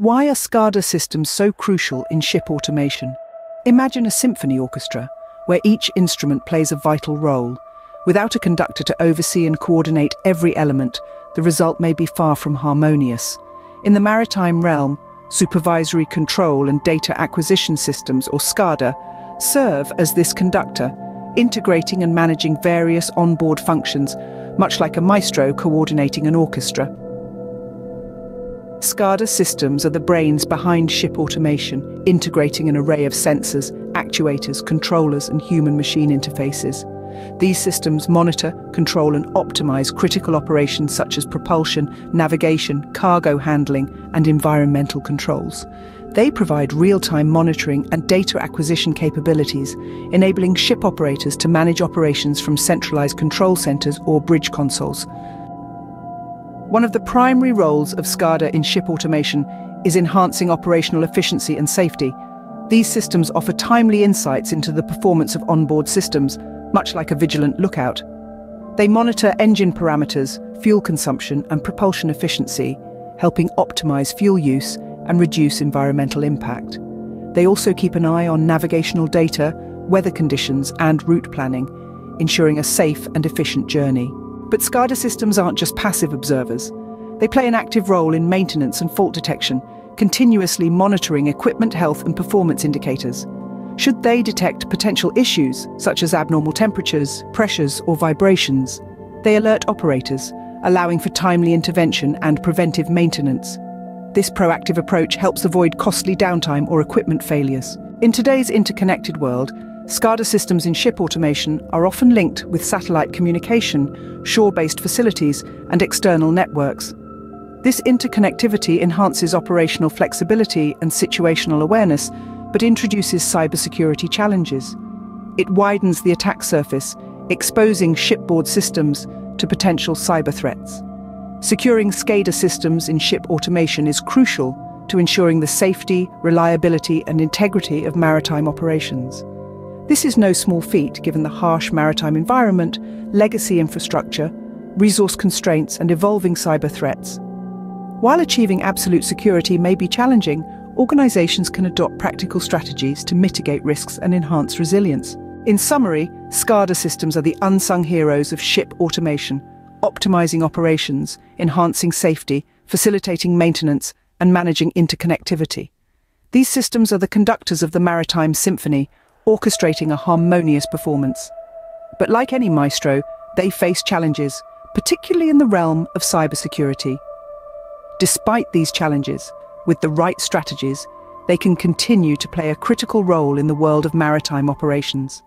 Why are SCADA systems so crucial in ship automation? Imagine a symphony orchestra, where each instrument plays a vital role. Without a conductor to oversee and coordinate every element, the result may be far from harmonious. In the maritime realm, supervisory control and data acquisition systems, or SCADA, serve as this conductor, integrating and managing various onboard functions, much like a maestro coordinating an orchestra. SCADA systems are the brains behind ship automation, integrating an array of sensors, actuators, controllers, and human machine interfaces. These systems monitor, control, and optimize critical operations such as propulsion, navigation, cargo handling, and environmental controls. They provide real time monitoring and data acquisition capabilities, enabling ship operators to manage operations from centralized control centers or bridge consoles. One of the primary roles of SCADA in ship automation is enhancing operational efficiency and safety. These systems offer timely insights into the performance of onboard systems, much like a vigilant lookout. They monitor engine parameters, fuel consumption, and propulsion efficiency, helping optimize fuel use and reduce environmental impact. They also keep an eye on navigational data, weather conditions, and route planning, ensuring a safe and efficient journey. But SCADA systems aren't just passive observers. They play an active role in maintenance and fault detection, continuously monitoring equipment health and performance indicators. Should they detect potential issues, such as abnormal temperatures, pressures, or vibrations, they alert operators, allowing for timely intervention and preventive maintenance. This proactive approach helps avoid costly downtime or equipment failures. In today's interconnected world, SCADA systems in ship automation are often linked with satellite communication, shore-based facilities and external networks. This interconnectivity enhances operational flexibility and situational awareness, but introduces cybersecurity challenges. It widens the attack surface, exposing shipboard systems to potential cyber threats. Securing SCADA systems in ship automation is crucial to ensuring the safety, reliability and integrity of maritime operations. This is no small feat given the harsh maritime environment, legacy infrastructure, resource constraints, and evolving cyber threats. While achieving absolute security may be challenging, organisations can adopt practical strategies to mitigate risks and enhance resilience. In summary, SCADA systems are the unsung heroes of ship automation, optimising operations, enhancing safety, facilitating maintenance, and managing interconnectivity. These systems are the conductors of the maritime symphony, orchestrating a harmonious performance. But like any maestro, they face challenges, particularly in the realm of cybersecurity. Despite these challenges, with the right strategies, they can continue to play a critical role in the world of maritime operations.